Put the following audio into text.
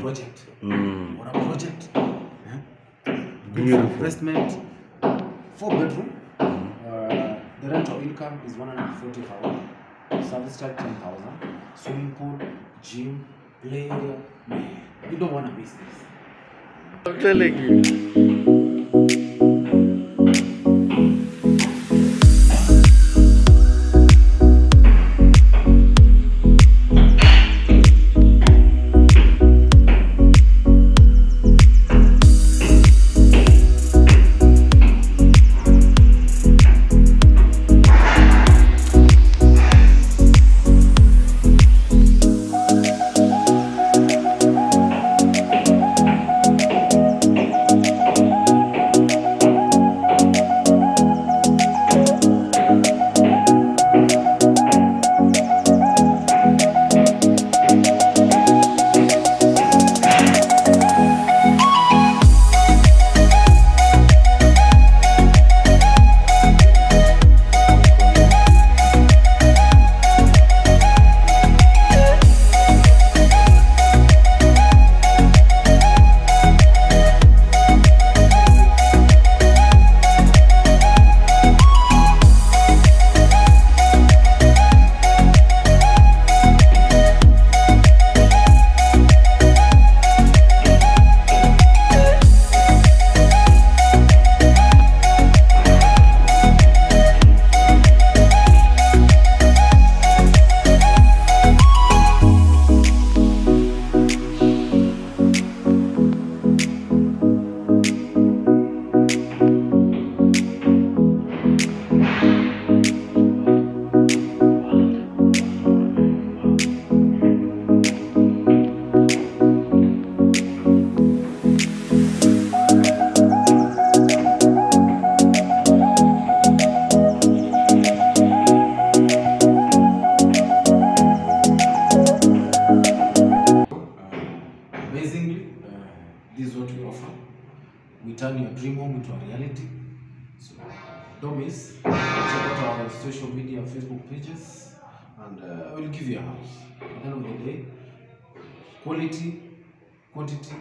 project mm. or a project. Yeah? Investment, four bedroom. Mm-hmm. Uh, the rental income is 140,000. Service charge 10,000. Swimming pool, gym, play. Man, you don't want to miss this. I'm telling you. This is what we offer. We turn your dream home into a reality. So don't miss. Check out our social media, Facebook pages, and uh, we'll give you a house. At the end of the day, quality, quantity,